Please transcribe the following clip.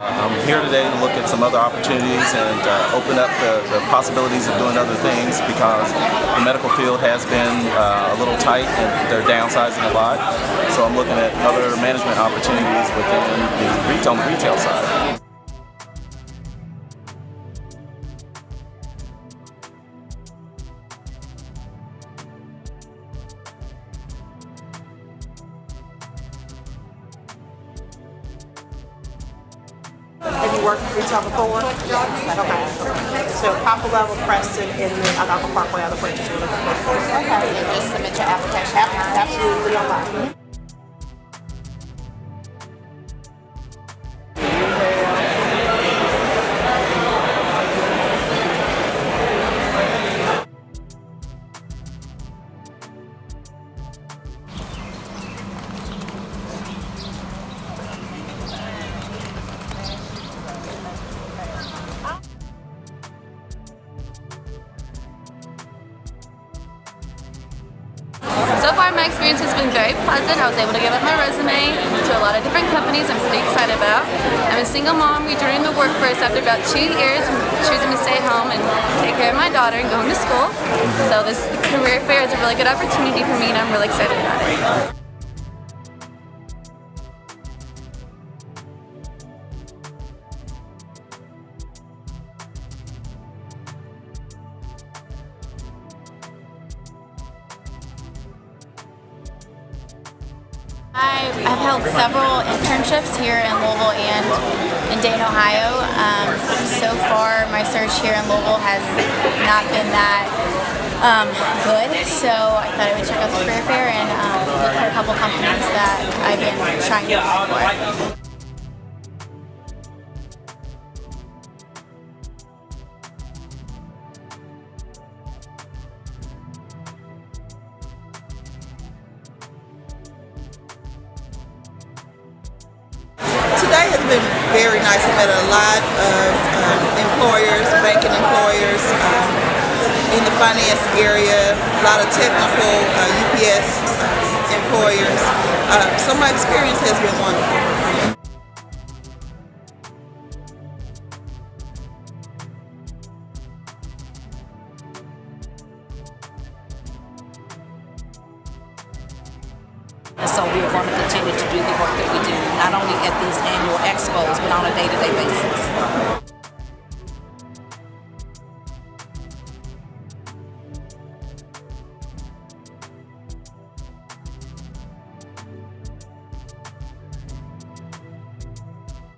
I'm here today to look at some other opportunities and uh, open up the, the, possibilities of doing other things because the medical field has been uh, a little tight and they're downsizing a lot. So I'm looking at other management opportunities within the retail, retail side. Worked retail before? Okay. So Poplar Level, Preston, and then Algonquin Parkway are the places we're looking for. Okay. And just submit your application. Absolutely online. So experience has been very pleasant. I was able to give up my resume to a lot of different companies I'm pretty excited about. I'm a single mom rejoining the workforce after about two years choosing to stay home and take care of my daughter and going to school. So this career fair is a really good opportunity for me and I'm really excited about it. I have held several internships here in Louisville and in Dayton, Ohio. Um, so far, my search here in Louisville has not been that um, good, so I thought I would check out the career fair and um, look for a couple companies that I've been trying to apply for. Has been very nice. I met a lot of um, employers, banking employers um, in the finance area, a lot of technical uh, UPS employers. Uh, so my experience has been wonderful. And so we are going to continue to do the work that we do, not only at these annual expos, but on a day-to-day -day basis.